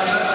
Amen.